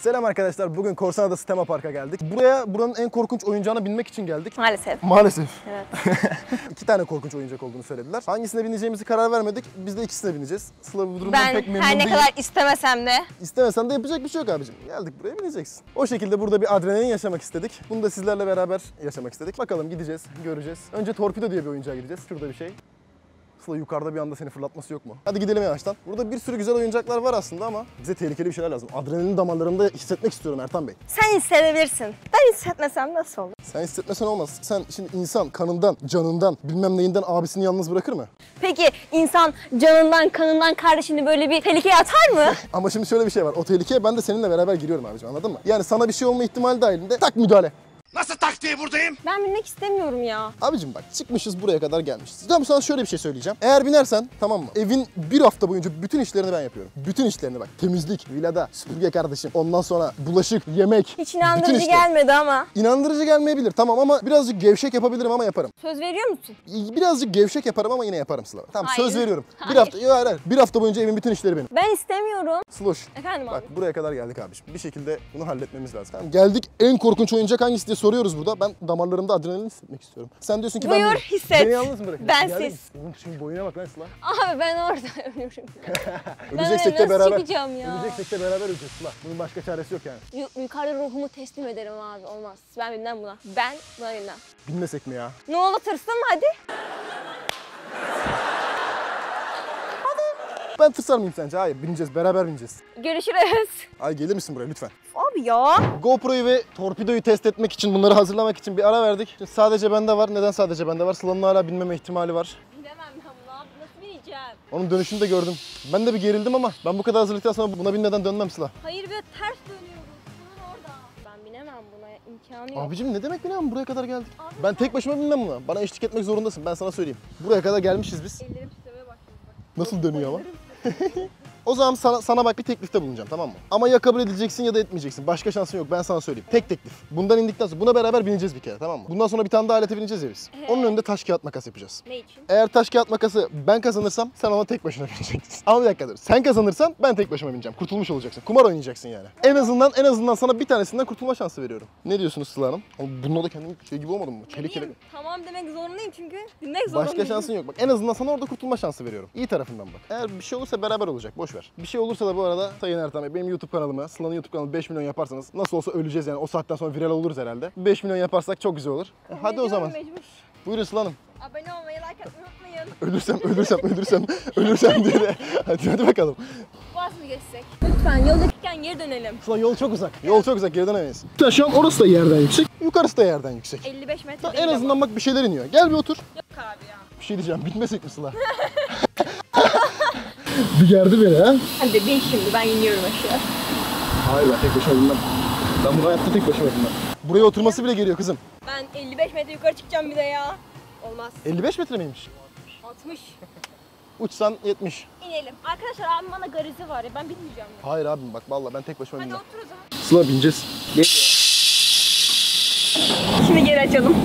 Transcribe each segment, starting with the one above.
Selam arkadaşlar. Bugün Korsan Adası Tema Park'a geldik. Buraya buranın en korkunç oyuncağına binmek için geldik. Maalesef. Maalesef. Evet. İki tane korkunç oyuncak olduğunu söylediler. Hangisine bineceğimizi karar vermedik. Biz de ikisine bineceğiz. Sıla bu durumdan Ben pek memnun her ne kadar istemesem de İstemesen de yapacak bir şey yok abicim. Geldik buraya bineceksin. O şekilde burada bir adrenalin yaşamak istedik. Bunu da sizlerle beraber yaşamak istedik. Bakalım gideceğiz, göreceğiz. Önce Torpido diye bir oyuncağa gireceğiz. Şurada bir şey. Sıla yukarıda bir anda seni fırlatması yok mu? Hadi gidelim yavaştan. Burada bir sürü güzel oyuncaklar var aslında ama bize tehlikeli bir şeyler lazım. Adrenalin damarlarımda hissetmek istiyorum Ertan Bey. sen hissedebilirsin. Ben hissetmesem nasıl olur? Sen hissetmesen olmaz. Sen şimdi insan kanından, canından, bilmem neyinden abisini yalnız bırakır mı? Peki insan canından, kanından kardeşini böyle bir tehlikeye atar mı? Ama şimdi şöyle bir şey var. O tehlikeye ben de seninle beraber giriyorum abicim anladın mı? Yani sana bir şey olma ihtimali dahilinde tak müdahale. Nasıl tak diye buradayım? ben bilmek istemiyorum ya. Abicim bak çıkmışız buraya kadar gelmişiz. Tamam sana şöyle bir şey söyleyeceğim. Eğer binersen tamam mı? Evin bir hafta boyunca bütün işlerini ben yapıyorum. Bütün işlerini bak. Temizlik, vilada, süpürge kardeşim. Ondan sonra bulaşık, yemek. Hiç bütün inandırıcı gelmedi ama. İnandırıcı gelmeyebilir tamam ama birazcık gevşek yapabilirim ama yaparım. Söz veriyor musun? Birazcık gevşek yaparım ama yine yaparım Sıla. Tamam söz Hayır. veriyorum. Bir Hayır. hafta, yok hayır, hayır. Bir hafta boyunca evin bütün işleri benim. Ben istemiyorum. Sloş. Efendim abi. Bak buraya kadar geldik abiciğim. Bir şekilde bunu halletmemiz lazım. Tamam, geldik en korkunç oyuncak hangisi diye soruyoruz burada. Ben damarlarımda adrenalin hissetmek istiyorum. Sen diyorsun ki ben Buyur, değilim. hisset. Beni yalnız bırakın. Bensiz. Oğlum şimdi boyuna bak lan Sıla. Abi ben orada ölürüm. Öleceksek de beraber. çıkacağım ya? Öleceksek de beraber öleceğiz Sıla. Bunun başka çaresi yok yani. Yu- yukarıda ruhumu teslim ederim abi. Olmaz. Ben bilmem buna. Ben buna bilmem. Bilmesek mi ya? Ne olur tırsın mı hadi? Ben tırsar mıyım sence? Hayır bineceğiz beraber bineceğiz. Görüşürüz. Ay gelir misin buraya lütfen? Abi ya. GoPro'yu ve torpidoyu test etmek için bunları hazırlamak için bir ara verdik. Şimdi sadece bende var. Neden sadece bende var? Sıla'nın hala bilmeme ihtimali var. Bilemem ben bunu abi. Nasıl bineceğim? Onun dönüşünü de gördüm. Ben de bir gerildim ama ben bu kadar hazırlıktan sonra buna binmeden dönmem Sıla. Hayır ve ters dönüyoruz. Bunun orada. Ben binemem buna. imkanı yok. Abicim ne demek bilemem buraya kadar geldik. Ben tek başıma binmem buna. Bana eşlik etmek zorundasın ben sana söyleyeyim. Buraya kadar gelmişiz biz. Ellerim titremeye başladı bak. Nasıl dönüyor ama? O zaman sana, sana bak bir teklifte bulunacağım tamam mı? Ama ya kabul edeceksin ya da etmeyeceksin. Başka şansın yok ben sana söyleyeyim. Tek teklif. Bundan indikten sonra buna beraber bineceğiz bir kere tamam mı? Bundan sonra bir tane daha alete bineceğiz ya biz. Onun önünde taş kağıt makas yapacağız. Ne için? Eğer taş kağıt makası ben kazanırsam sen ona tek başına bineceksin. Ama bir dakika dur. Sen kazanırsan ben tek başıma bineceğim. Kurtulmuş olacaksın. Kumar oynayacaksın yani. En azından en azından sana bir tanesinden kurtulma şansı veriyorum. Ne diyorsunuz Sıla Hanım? Ama bununla da kendim şey gibi olmadım mı? Çelik çelik. Tamam demek zorundayım çünkü dinlemek zorundayım. Başka şansın yok. Bak en azından sana orada kurtulma şansı veriyorum. İyi tarafından bak. Eğer bir şey olursa beraber olacak. Boş ver. Bir şey olursa da bu arada Sayın Ertan Bey benim YouTube kanalıma, Sıla'nın YouTube kanalı 5 milyon yaparsanız nasıl olsa öleceğiz yani. O saatten sonra viral oluruz herhalde. 5 milyon yaparsak çok güzel olur. E, hadi o zaman. Mecbur. Buyurun Sıla Hanım. Abone olmayı, like atmayı unutmayın. Ölürsem, ölürsem, ölürsem, ölürsem diye de. Hadi, hadi bakalım. Vaz mı geçsek? Lütfen yoldayken geri dönelim. Sıla yol çok uzak. Yol çok uzak. Geri dönemeyiz. Sen şu an orası da yerden yüksek. Yukarısı da yerden yüksek. 55 metre değil en azından bak bir şeyler iniyor. Gel bir otur. Yok abi ya. Bir şey diyeceğim. Bitmesek mi Sıla? bir gerdi beni ha. Hadi bin şimdi ben iniyorum aşağı. Hayır ben tek başıma binmem. Ben bu hayatta tek başıma binmem. Buraya oturması bile geliyor kızım. Ben 55 metre yukarı çıkacağım bir de ya. Olmaz. 55 metre miymiş? 60. Uçsan 70. İnelim. Arkadaşlar abim bana garizi var ya ben bilmeyeceğim. ya. Hayır abim bak vallahi ben tek başıma Hadi binmem. otur o zaman. Sıla bineceğiz. Şimdi geri açalım.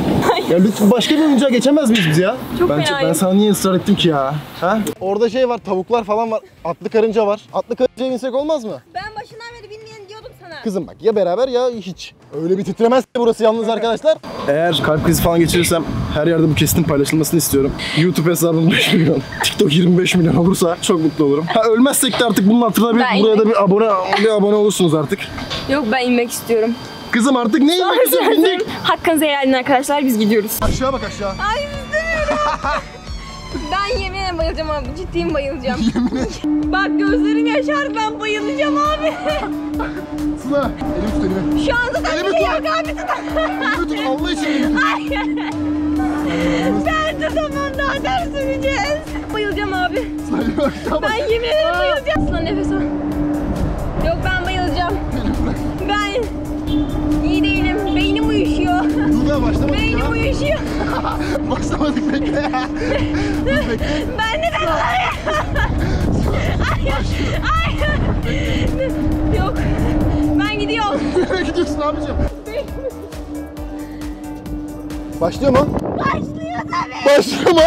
Ya lütfen başka bir oyuncağa geçemez miyiz biz ya? Çok ben, fenayım. ben sana niye ısrar ettim ki ya? Ha? Orada şey var, tavuklar falan var. Atlı karınca var. Atlı karıncaya binsek olmaz mı? ben başından beri bilmeyen diyordum sana. Kızım bak ya beraber ya hiç. Öyle bir titremez burası yalnız arkadaşlar. Eğer kalp krizi falan geçirirsem her yerde bu kestin paylaşılmasını istiyorum. YouTube hesabım 5 milyon. TikTok 25 milyon olursa çok mutlu olurum. Ha ölmezsek de artık bunun hatırına bir, Ben buraya da bir abone bir abone olursunuz artık. Yok ben inmek istiyorum. Kızım artık ne yemek bindik? Hakkınızı helal edin arkadaşlar biz gidiyoruz. Aşağı bak aşağı. Ay istemiyorum. ben yeminle bayılacağım abi. Ciddiyim bayılacağım. Bak gözlerim yaşar ben bayılacağım abi. Sıla. Elimi tut elimi. Şu anda sen Elimi bir şey tut. yok abi tut. Elimi tut Allah için elimi tut. Ben tutamam daha ters süreceğiz. Bayılacağım abi. Sıla bak. Ben yemin ederim bayılacağım. Sıla nefes al. daha başlamadık Beynim ya. Beynim uyuşuyor. başlamadık bekle ya. bekle. Ben de ben Ay, ay. Yok. Ben gidiyorum. Nereye gidiyorsun abicim? Başlıyor mu? Başlıyor tabii. Başlıyor mu?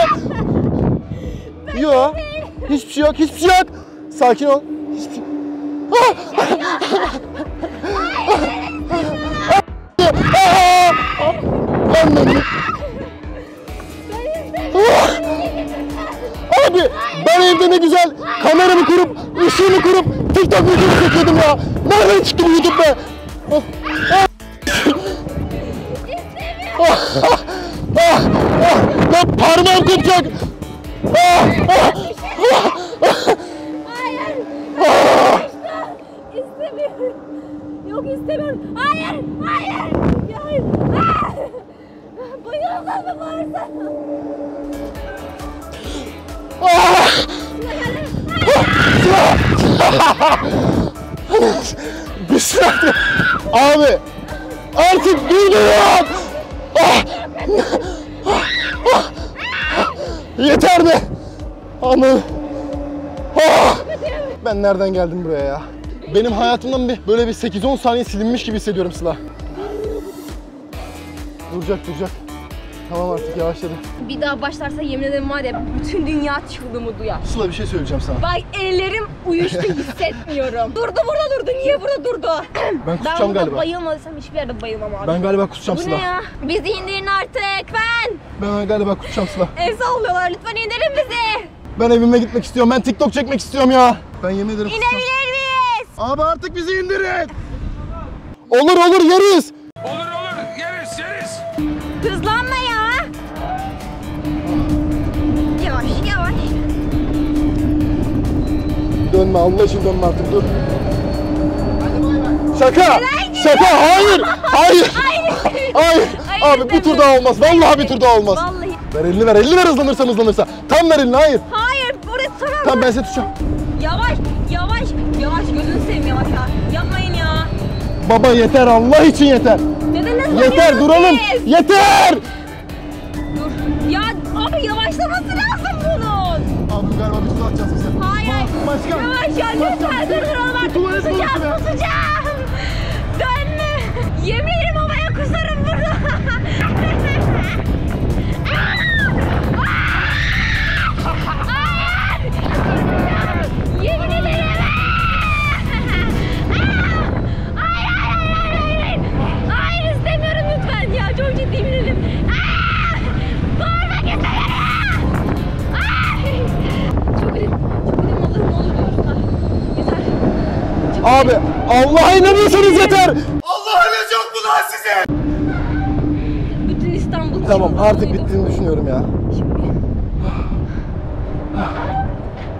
yok. Hiçbir şey yok, hiçbir şey yok. Sakin ol. Hiçbir şey... Hayır, ben de... Ah! Abi ben evde ne güzel kameramı kurup, ışığımı kurup TikTok videosu çekiyordum ya. Nereden çıktı bu YouTube be? Ah, ah. Ah, ah, ah, ah. Lan parmağım kopacak. Ah, ah, Hayır. ah. İstemiyorum. Yok istemiyorum. Hayır. Hayır. Ah! Bayıldım mı varsa? Ah! Bir saniye. Abi artık durduruyorum. Yeter. Anı. Ah! Ben nereden geldim buraya ya? Benim hayatımdan bir böyle bir 8-10 saniye silinmiş gibi hissediyorum Sıla. Duracak duracak. Tamam artık yavaşladı. Bir daha başlarsa yemin ederim var ya bütün dünya çığlığımı duyar. Sıla bir şey söyleyeceğim sana. Bak ellerim uyuştu hissetmiyorum. durdu burada durdu. Niye burada durdu? Ben ben kusacağım burada galiba. bayılmadıysam hiçbir yerde bayılmam abi. Ben galiba kusacağım Bu Sıla. ne ya? Bizi indirin artık ben. Ben galiba kusacağım Sıla. El sallıyorlar lütfen indirin bizi. Ben evime gitmek istiyorum. Ben TikTok çekmek istiyorum ya. Ben yemin ederim kusacağım. İnebilir miyiz? Abi artık bizi indirin. Olur olur yeriz. Dönme Allah için dönme artık dur. Şaka. Şaka hayır. Hayır. Hayır. Abi bir tur daha olmaz. Vallahi bir tur daha olmaz. Vallahi. Ver elini ver. Elini ver hızlanırsan hızlanırsa. Tam ver elini hayır. Hayır burası tamam. Tamam ben seni tutacağım. Yavaş yavaş yavaş gözünü seveyim yavaş ya. Yapmayın ya. Baba yeter Allah için yeter. Neden hızlanıyorsunuz Yeter duralım. Yeter. Dur. Ya abi yavaşlaması lazım. Abi galiba bir tur atacağız bize. Hayır. Başkan. Yavaş ya lütfen tuvalet Kusacağım borusu be. kusacağım. Dönme. Yemin Abi Allah'a inanıyorsanız yeter. Allah'ınız yok mu lan size? Bütün İstanbul Tamam artık bittiğini düşünüyorum ya. Şimdi.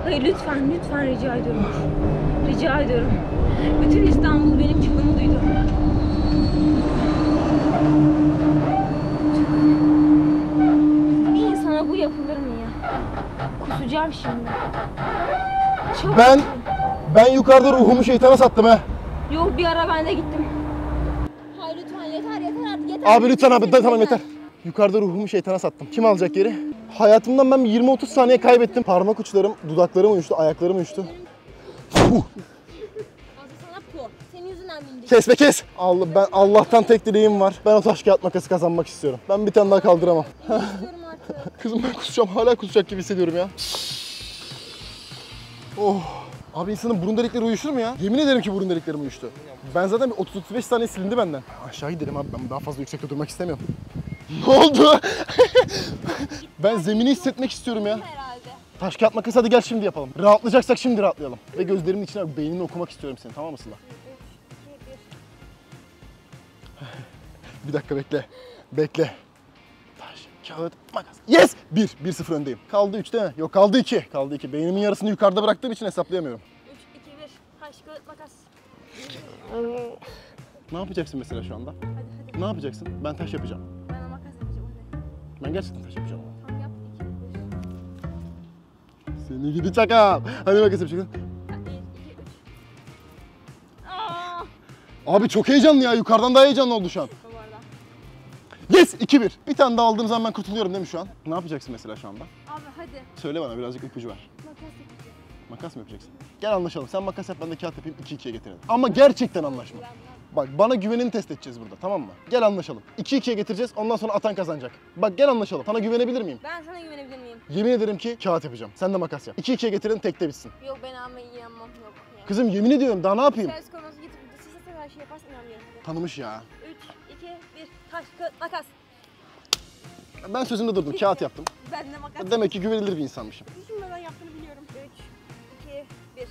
Hayır lütfen lütfen rica ediyorum. Rica ediyorum. Bütün İstanbul benim çığlığımı duydu. Bir insana bu yapılır mı ya? Kusacağım şimdi. Çok Ben ben yukarıda ruhumu şeytana sattım ha. Yok bir ara ben de gittim. Hayır lütfen yeter yeter artık yeter. Abi lütfen abi tamam yeter. Yukarıda ruhumu şeytana sattım. Kim alacak geri? Hayatımdan ben bir 20-30 saniye kaybettim. Parmak uçlarım, dudaklarım uyuştu, ayaklarım uyuştu. Yüzünden bindik. Kes be kes. Allah, ben Allah'tan tek dileğim var. Ben o taş kağıt makası kazanmak istiyorum. Ben bir tane daha kaldıramam. Kızım ben kusacağım. Hala kusacak gibi hissediyorum ya. Oh. Abi insanın burun delikleri uyuşur mu ya? Yemin ederim ki burun deliklerim uyuştu. Ben zaten bir 30-35 saniye silindi benden. Aşağı gidelim abi ben daha fazla yüksekte durmak istemiyorum. Ne oldu? ben zemini hissetmek istiyorum ya. Taş kağıt makas hadi gel şimdi yapalım. Rahatlayacaksak şimdi rahatlayalım. Ve gözlerimin içine beynini okumak istiyorum senin tamam mı Sıla? Bir dakika bekle. Bekle. Kağıt, makas. Yes! 1. 1-0 öndeyim. Kaldı 3 değil mi? Yok kaldı 2. Kaldı 2. Beynimin yarısını yukarıda bıraktığım için hesaplayamıyorum. 3, 2, 1. Taş, kağıt, makas. Ne yapacaksın mesela şu anda? Hadi hadi. Ne yapacaksın? Ben taş yapacağım. Ben makas yapacağım hadi. Ben gerçekten taş yapacağım. Tamam yap. 2, 1. Seni gidi çakal. Hadi makas yapacaksın. 1, 2, 3. Aaa. Abi çok heyecanlı ya. Yukarıdan daha heyecanlı oldu şu an. Yes! 2-1. Bir tane daha aldığım zaman ben kurtuluyorum değil mi şu an? Ne yapacaksın mesela şu anda? Abi hadi. Söyle bana birazcık ipucu ver. Makas yapacağım. Makas mı yapacaksın? Gel anlaşalım. Sen makas yap ben de kağıt yapayım 2-2'ye getirelim. Ama gerçekten anlaşma. Bak bana güvenini test edeceğiz burada tamam mı? Gel anlaşalım. 2-2'ye getireceğiz ondan sonra atan kazanacak. Bak gel anlaşalım. Sana güvenebilir miyim? Ben sana güvenebilir miyim? Yemin ederim ki kağıt yapacağım. Sen de makas yap. 2-2'ye getirelim tekte bitsin. Yok ben ama inanmam yok. Kızım yemin ediyorum daha ne yapayım? Ses konusu de size her şey yaparsın inanmıyorum. Tanımış ya. 3, 2, 1. Taş, kağıt, makas. Ben sözümde durdum. Kağıt yaptım. Ben de makas. Demek ki güvenilir bir insanmışım. Düşünmeden yaptığını biliyorum. 3, 2, 1.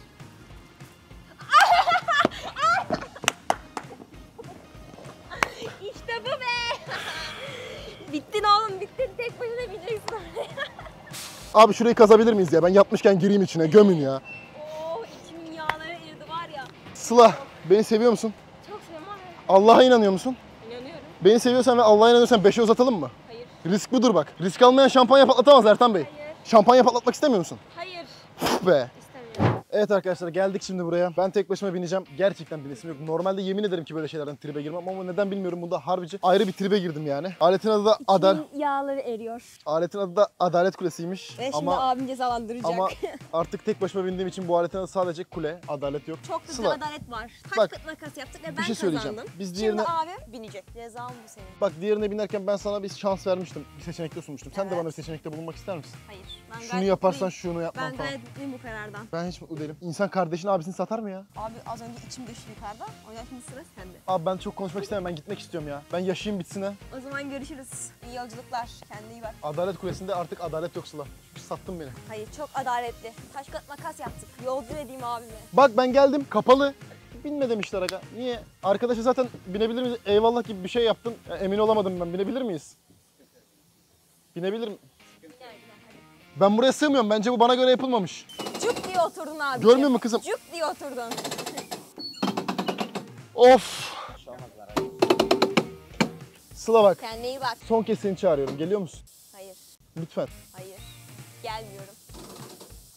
işte bu be. bittin oğlum bittin. Tek başına bineceksin oraya. Abi şurayı kazabilir miyiz ya? Ben yapmışken gireyim içine. Gömün ya. Oo içimin yağları eridi var ya. Sıla beni seviyor musun? Çok seviyorum abi. Allah'a inanıyor musun? Beni seviyorsan ve Allah'a inanıyorsan 5'e uzatalım mı? Hayır. Risk budur bak. Risk almayan şampanya patlatamaz Ertan Bey. Hayır. Şampanya patlatmak istemiyor musun? Hayır. Uf be. Evet arkadaşlar geldik şimdi buraya. Ben tek başıma bineceğim. Gerçekten binesim yok. Normalde yemin ederim ki böyle şeylerden tribe girmem ama neden bilmiyorum. Bunda harbici ayrı bir tribe girdim yani. Aletin adı da Adal. Yağları eriyor. Aletin adı da Adalet Kulesi'ymiş. Ve şimdi ama abim cezalandıracak. ama artık tek başıma bindiğim için bu aletin adı sadece kule. Adalet yok. Çok Sıla, adalet var. Kaç Bak, kıt makas yaptık ve ben şey söyleyeceğim. kazandım. Biz Şimdi diğerine- abim binecek. Cezam bu senin. Bak diğerine binerken ben sana bir şans vermiştim. Bir seçenekte sunmuştum. Sen de Evet. bana bir seçenekte bulunmak ister misin? Hayır. Ben Şunu gayet yaparsan mutluyum. şunu yapmam Ben falan. gayet mutluyum bu karardan. Ben hiç mutlu değilim. İnsan kardeşin abisini satar mı ya? Abi az önce içim düştü yukarıda. O yüzden şimdi sıra sende. Abi ben çok konuşmak istemem. Ben gitmek istiyorum ya. Ben yaşayayım bitsin ha. O zaman görüşürüz. İyi yolculuklar. Kendine iyi bak. Adalet Kulesi'nde artık adalet yok Sıla. Çünkü sattın beni. Hayır çok adaletli. Taş kağıt makas yaptık. Yolcu dediğim abime. Bak ben geldim kapalı. Binme demişler aga. Niye? Arkadaşa zaten binebilir miyiz? Eyvallah gibi bir şey yaptın. Ya emin olamadım ben. Binebilir miyiz? Binebilir mi? Ben buraya sığmıyorum. Bence bu bana göre yapılmamış. Oturdun abi. Görmüyor musun kızım? Cuk diye oturdun. Of. Sıla bak. Kendine iyi bak. Son kez seni çağırıyorum. Geliyor musun? Hayır. Lütfen. Hayır. Gelmiyorum.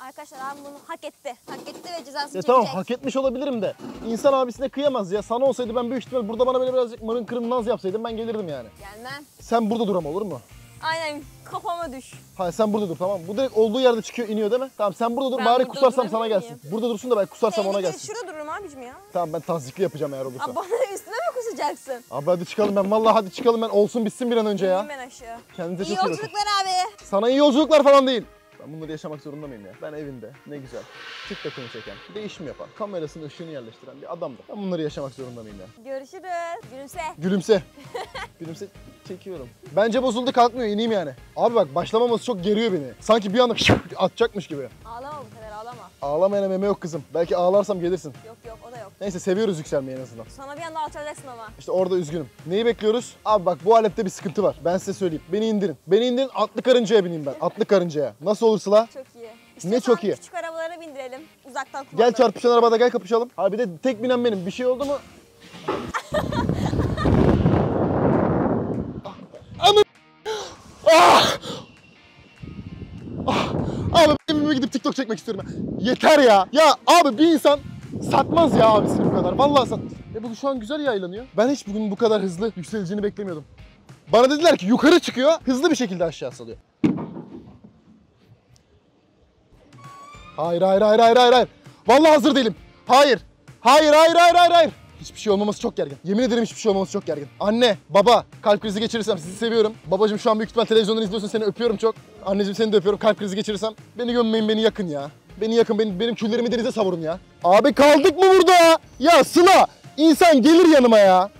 Arkadaşlar abim bunu hak etti. Hak etti ve cezasını çekecek. tamam hak etmiş olabilirim de. İnsan abisine kıyamaz ya. Sana olsaydı ben büyük ihtimal burada bana böyle birazcık mırın kırın naz yapsaydın ben gelirdim yani. Gelmem. Sen burada dur ama olur mu? Aynen kafama düş. Hayır sen burada dur tamam mı? Bu direkt olduğu yerde çıkıyor iniyor değil mi? Tamam sen burada dur Ben bari burada kusarsam sana durabilir gelsin. Burada dursun da ben kusarsam ona Tehlikeli gelsin. şurada dururum abicim ya. Tamam ben tazikli yapacağım eğer olursa. Abi bana üstüne mi kusacaksın? Abi hadi çıkalım ben vallahi hadi çıkalım ben olsun bitsin bir an önce ya. İneyim ben aşağı. Kendinize İyi çok iyi bakın. yolculuklar abi. Sana iyi yolculuklar falan değil. Ben bunları yaşamak zorunda mıyım ya? Ben evinde ne güzel. TikTok'unu çeken, değişim yapan, kamerasını ışığını yerleştiren bir adamdım. Ben bunları yaşamak zorunda mıyım ya? Görüşürüz. Gülümse. Gülümse. Gülümse çekiyorum. Bence bozuldu kalkmıyor ineyim yani. Abi bak başlamaması çok geriyor beni. Sanki bir anda atacakmış gibi. Ağlama bu. Ağlamayana meme yok kızım. Belki ağlarsam gelirsin. Yok yok o da yok. Neyse seviyoruz yükselmeyi en azından. Sana bir anda alçalacaksın ama. İşte orada üzgünüm. Neyi bekliyoruz? Abi bak bu alette bir sıkıntı var. Ben size söyleyeyim. Beni indirin. Beni indirin atlı karıncaya bineyim ben. Atlı karıncaya. Nasıl olur Sıla? Çok iyi. Ne İstiyorsan çok iyi? Küçük arabalara bindirelim. Uzaktan kumanda. Gel çarpışan arabada gel kapışalım. Abi bir de tek binen benim. Bir şey oldu mu? Anı... Ah! Ah! Abi ben evime gidip TikTok çekmek istiyorum. Yeter ya. Ya abi bir insan satmaz ya abisini bu kadar. Vallahi sat. E bu şu an güzel yaylanıyor. Ben hiç bugün bu kadar hızlı yükseleceğini beklemiyordum. Bana dediler ki yukarı çıkıyor, hızlı bir şekilde aşağı salıyor. Hayır hayır hayır hayır hayır hayır. Vallahi hazır değilim. Hayır. Hayır hayır hayır hayır hayır. Hiçbir şey olmaması çok gergin. Yemin ederim hiçbir şey olmaması çok gergin. Anne, baba, kalp krizi geçirirsem sizi seviyorum. Babacım şu an büyük ihtimal televizyondan izliyorsun seni öpüyorum çok. Anneciğim seni de öpüyorum kalp krizi geçirirsem. Beni gömmeyin beni yakın ya. Beni yakın benim, benim küllerimi denize savurun ya. Abi kaldık mı burada? Ya Sıla insan gelir yanıma ya.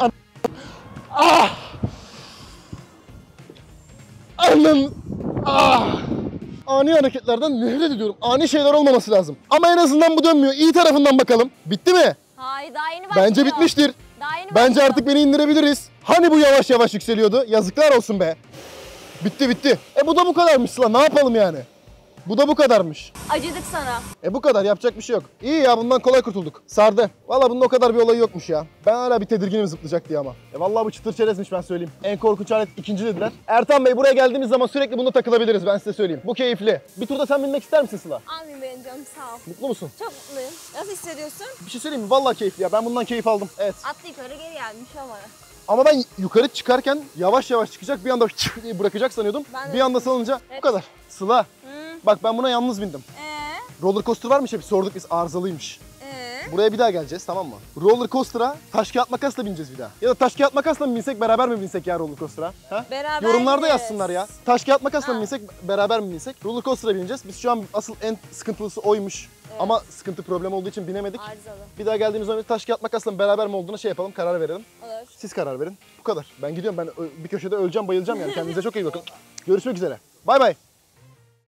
An- ah. Anam. Ah. Ani hareketlerden nefret ediyorum. Ani şeyler olmaması lazım. Ama en azından bu dönmüyor. İyi tarafından bakalım. Bitti mi? Hayır daha yeni başlıyor. Bence bitmiştir. Daha yeni Bence başlıyor. artık beni indirebiliriz. Hani bu yavaş yavaş yükseliyordu? Yazıklar olsun be. Bitti bitti. E bu da bu kadarmış Sıla. Ne yapalım yani? Bu da bu kadarmış. Acıdık sana. E bu kadar yapacak bir şey yok. İyi ya bundan kolay kurtulduk. Sardı. Valla bunun o kadar bir olayı yokmuş ya. Ben hala bir tedirginim zıplayacak diye ama. E valla bu çıtır çerezmiş ben söyleyeyim. En korkunç alet ikinci dediler. Ertan Bey buraya geldiğimiz zaman sürekli bunda takılabiliriz ben size söyleyeyim. Bu keyifli. Bir turda sen binmek ister misin Sıla? Almayayım benim canım sağ ol. Mutlu musun? Çok mutluyum. Nasıl hissediyorsun? Bir şey söyleyeyim mi? Valla keyifli ya. Ben bundan keyif aldım. Evet. Atlı yukarı geri gelmiş ama. Ama ben yukarı çıkarken yavaş yavaş çıkacak bir anda bırakacak sanıyordum. Ben bir anda salınca bu Evet. kadar. Sıla. Bak ben buna yalnız bindim. Ee? Roller coaster varmış bir sorduk biz arızalıymış. Ee? Buraya bir daha geleceğiz tamam mı? Roller coaster'a taş kağıt makasla bineceğiz bir daha. Ya da taş kağıt makasla mı binsek beraber mi binsek ya roller coaster'a? Ha? Beraber Yorumlarda bineriz. yazsınlar ya. Taş kağıt makasla mı Ha. binsek beraber mi binsek? Roller coaster'a bineceğiz. Biz şu an asıl en sıkıntılısı oymuş. Ama sıkıntı problem olduğu için binemedik. Arızalı. Bir daha geldiğimiz zaman taş kağıt makasla beraber mi olduğuna şey yapalım karar verelim. Olur. Siz karar verin. Bu kadar. Ben gidiyorum. Ben ö- bir köşede öleceğim, bayılacağım yani. Kendinize çok iyi bakın. Görüşmek üzere. Bay bay.